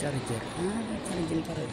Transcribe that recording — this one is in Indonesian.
charger ah charging pa rin